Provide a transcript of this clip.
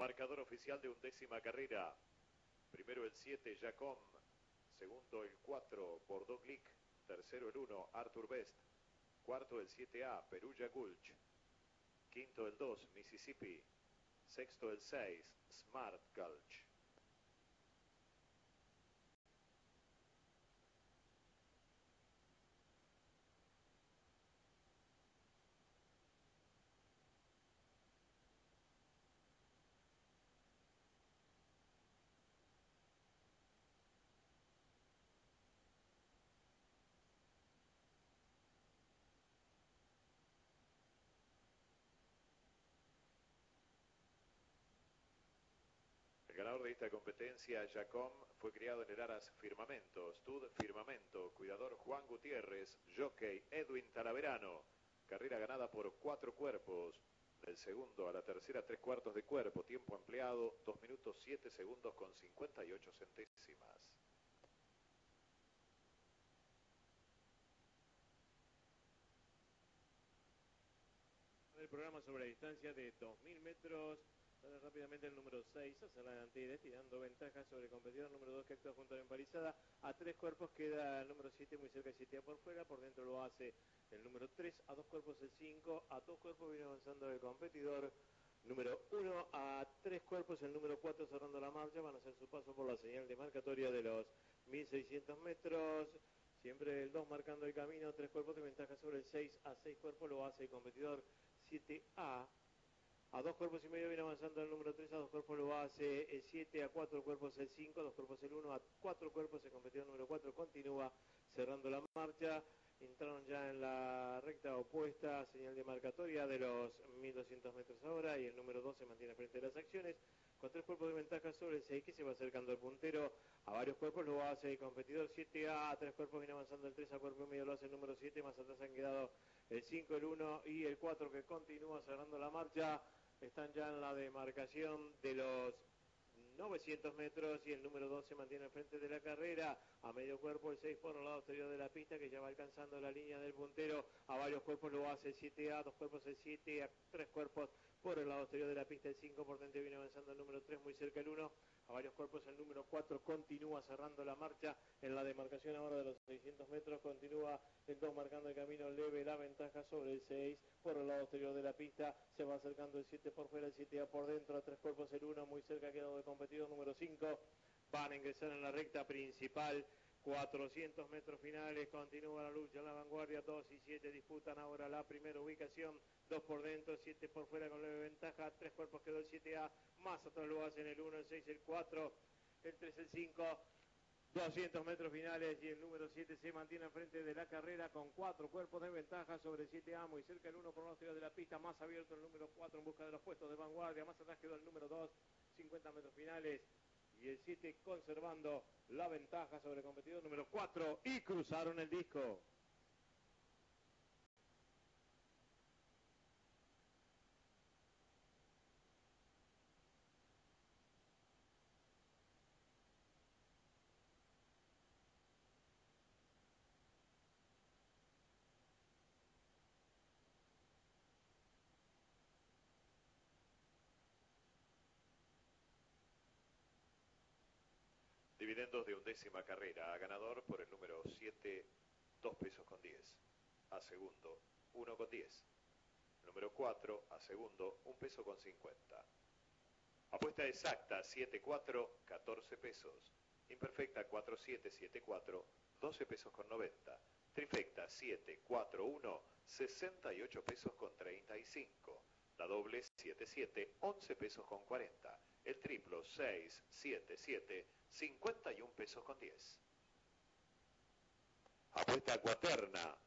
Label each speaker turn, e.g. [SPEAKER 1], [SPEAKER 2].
[SPEAKER 1] Marcador oficial de undécima carrera. Primero el 7, Jacom. Segundo el 4, Bordeaux Glick. Tercero el 1, Arthur Best. Cuarto el 7A, Perugia Gulch. Quinto el 2, Mississippi. Sexto el 6, Smart Gulch. Ganador de esta competencia, Jacom, fue criado en el Aras Firmamento, Stud Firmamento, cuidador Juan Gutiérrez, jockey Edwin Talaverano, carrera ganada por cuatro cuerpos, del segundo a la tercera tres cuartos de cuerpo, tiempo empleado, dos minutos siete segundos con 58 centésimas.
[SPEAKER 2] El programa sobre distancia de 2.000 metros Sale rápidamente el número 6 hacia la delantera, tirando ventaja sobre el competidor número 2 que actúa junto a la empalizada. A tres cuerpos queda el número 7 muy cerca de 7 por fuera. Por dentro lo hace el número 3. A dos cuerpos el 5. A dos cuerpos viene avanzando el competidor número 1. A tres cuerpos el número 4 cerrando la marcha. Van a hacer su paso por la señal de marcatoria de los 1600 metros. Siempre el 2 marcando el camino. Tres cuerpos de ventaja sobre el 6. A seis cuerpos lo hace el competidor 7A. A dos cuerpos y medio viene avanzando el número 3, a dos cuerpos lo hace el 7, a cuatro cuerpos el 5, a dos cuerpos el 1, a cuatro cuerpos el competidor número 4 continúa cerrando la marcha. Entraron ya en la recta opuesta, señal de marcatoria de los 1200 metros ahora y el número 2 se mantiene frente de las acciones con tres cuerpos de ventaja sobre el 6 que se va acercando al puntero a varios cuerpos, lo hace el competidor 7A, a tres cuerpos viene avanzando el 3, a cuerpo y medio lo hace el número 7, más atrás han quedado el 5, el 1 y el 4 que continúa cerrando la marcha están ya en la demarcación de los 900 metros y el número 2 se mantiene al frente de la carrera. A medio cuerpo el 6 por el lado exterior de la pista que ya va alcanzando la línea del puntero. A varios cuerpos lo hace el 7A, dos cuerpos el 7, a tres cuerpos por el lado exterior de la pista el 5 por dentro viene avanzando el número 3 muy cerca el 1 a varios cuerpos el número 4 continúa cerrando la marcha en la demarcación ahora de los 600 metros continúa el 2 marcando el camino leve la ventaja sobre el 6 por el lado exterior de la pista se va acercando el 7 por fuera el 7 a por dentro a tres cuerpos el 1 muy cerca quedado de competidor número 5 van a ingresar en la recta principal 400 metros finales, continúa la lucha en la vanguardia, 2 y 7 disputan ahora la primera ubicación, 2 por dentro, 7 por fuera con leve ventaja, 3 cuerpos quedó el 7A, más atrás lo hacen el 1, el 6, el 4, el 3, el 5, 200 metros finales y el número 7 se mantiene al frente de la carrera con 4 cuerpos de ventaja sobre 7A, muy cerca el 1 por los de la pista, más abierto el número 4 en busca de los puestos de vanguardia, más atrás quedó el número 2, 50 metros finales, y el 7 conservando la ventaja sobre el competidor número 4 y cruzaron el disco.
[SPEAKER 1] Dividendos de undécima carrera. A ganador por el número 7, 2 pesos con 10. A segundo, 1 con 10. Número 4, a segundo, 1 peso con 50. Apuesta exacta, 7-4, 14 pesos. Imperfecta, 4-7, 7-4, 12 pesos con 90. Trifecta, 7-4-1, 68 pesos con 35. La doble, 7-7, 11 pesos con 40. El triplo, 6-7-7, 51 pesos con 10. Apuesta cuaterna,